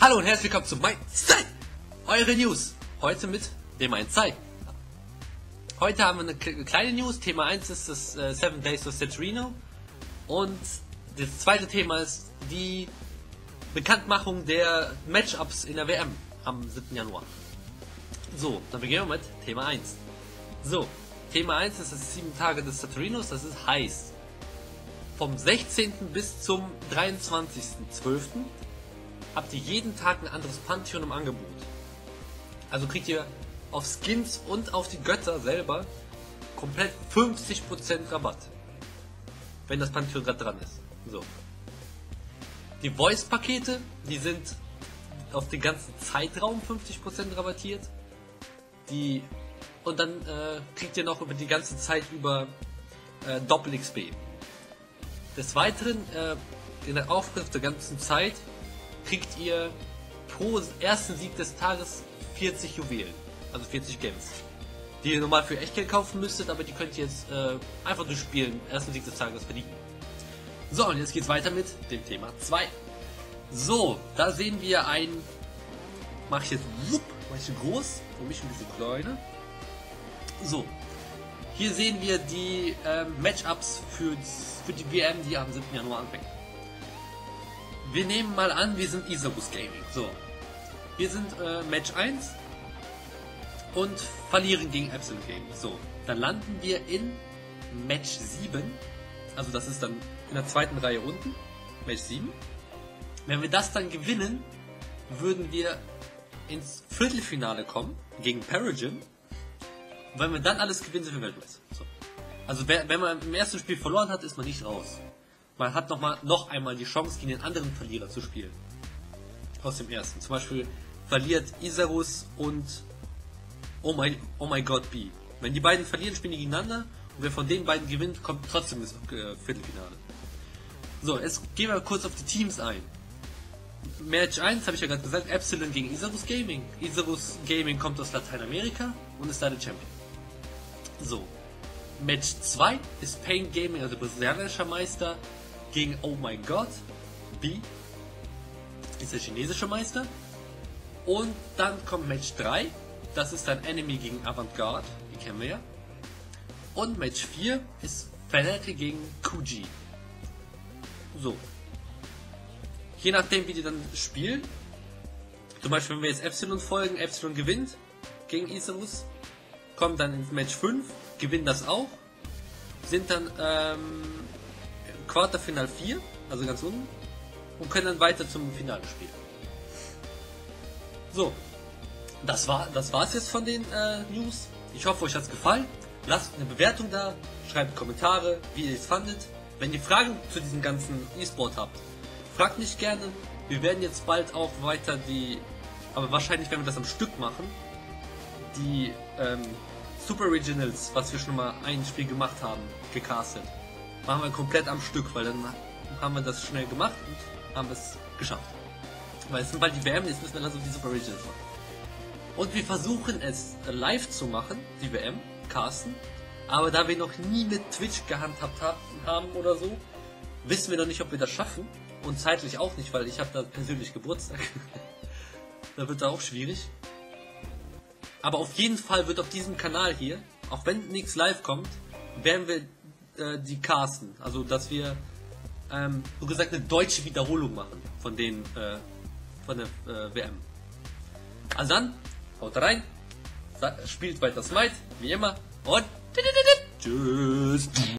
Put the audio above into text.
Hallo und herzlich willkommen zu Mein Zeit! Eure News. Heute mit dem Mein Zeit. Heute haben wir eine kleine News. Thema 1 ist das äh, Seven Days of Citrino. Und das zweite Thema ist die Bekanntmachung der Matchups in der WM am 7. Januar. So, dann beginnen wir mit Thema 1. So, Thema 1 ist das 7 Tage des Saturninos, das ist heiß. Vom 16. bis zum 23.12. habt ihr jeden Tag ein anderes Pantheon im Angebot. Also kriegt ihr auf Skins und auf die Götter selber komplett 50% Rabatt. Wenn das Pantheon gerade dran ist. So. Die Voice-Pakete, die sind auf den ganzen Zeitraum 50% rabattiert. Die und dann äh, kriegt ihr noch über die ganze Zeit über äh, Doppel XP. Des Weiteren, äh, in der Aufschrift der ganzen Zeit, kriegt ihr pro ersten Sieg des Tages 40 Juwelen, also 40 Gems. Die ihr normal für Echtgeld kaufen müsstet, aber die könnt ihr jetzt äh, einfach durchspielen, ersten Sieg des Tages verdienen. So, und jetzt geht's weiter mit dem Thema 2. So, da sehen wir ein. Mach ich jetzt wupp, mach ich groß, für mich ein bisschen kleiner. So, hier sehen wir die äh, Matchups für, für die WM, die am 7. Januar anfängt. Wir nehmen mal an, wir sind Isabus Gaming. So, wir sind äh, Match 1 und verlieren gegen Absolute Gaming. So, dann landen wir in Match 7. Also das ist dann in der zweiten Reihe unten. Match 7. Wenn wir das dann gewinnen, würden wir ins Viertelfinale kommen gegen Paragym wenn wir dann alles gewinnen, sind wir Weltmeister. So. Also wenn man im ersten Spiel verloren hat, ist man nicht raus. Man hat noch, mal, noch einmal die Chance, gegen den anderen Verlierer zu spielen. Aus dem ersten. Zum Beispiel verliert Isarus und Oh my, oh my God B. Wenn die beiden verlieren, spielen die gegeneinander und wer von den beiden gewinnt, kommt trotzdem ins äh, Viertelfinale. So, jetzt gehen wir kurz auf die Teams ein. Match 1 habe ich ja gerade gesagt, Epsilon gegen Isarus Gaming. Isarus Gaming kommt aus Lateinamerika und ist da der Champion. So. Match 2 ist Pain Gaming, also brasilianischer Meister, gegen Oh My God. B ist der chinesische Meister. Und dann kommt Match 3. Das ist dann Enemy gegen Avantgarde. Die kennen wir ja. Und Match 4 ist Fanatic gegen Kuji. So. Je nachdem, wie die dann spielen. Zum Beispiel, wenn wir jetzt Epsilon folgen, Epsilon gewinnt gegen Iserus kommen dann ins Match 5, gewinnen das auch, sind dann ähm, Quarterfinal 4, also ganz unten, und können dann weiter zum Finale spielen. So, das war das war's jetzt von den äh, News. Ich hoffe, euch hat's gefallen. Lasst eine Bewertung da, schreibt Kommentare, wie ihr es fandet. Wenn ihr Fragen zu diesem ganzen E-Sport habt, fragt mich gerne. Wir werden jetzt bald auch weiter die, aber wahrscheinlich werden wir das am Stück machen, die ähm, Super Originals, was wir schon mal ein Spiel gemacht haben, gecastet. Machen wir komplett am Stück, weil dann haben wir das schnell gemacht und haben es geschafft. Weil es sind bald die WM, jetzt müssen wir also die Super Originals machen. Und wir versuchen es live zu machen, die WM, casten. Aber da wir noch nie mit Twitch gehandhabt haben oder so, wissen wir noch nicht, ob wir das schaffen. Und zeitlich auch nicht, weil ich habe da persönlich Geburtstag. da wird da auch schwierig. Aber auf jeden Fall wird auf diesem Kanal hier, auch wenn nichts live kommt, werden wir äh, die casten. Also, dass wir, ähm, so gesagt, eine deutsche Wiederholung machen von den, äh, von der äh, WM. Also dann, haut rein, spielt weiter Smite, wie immer, und tschüss.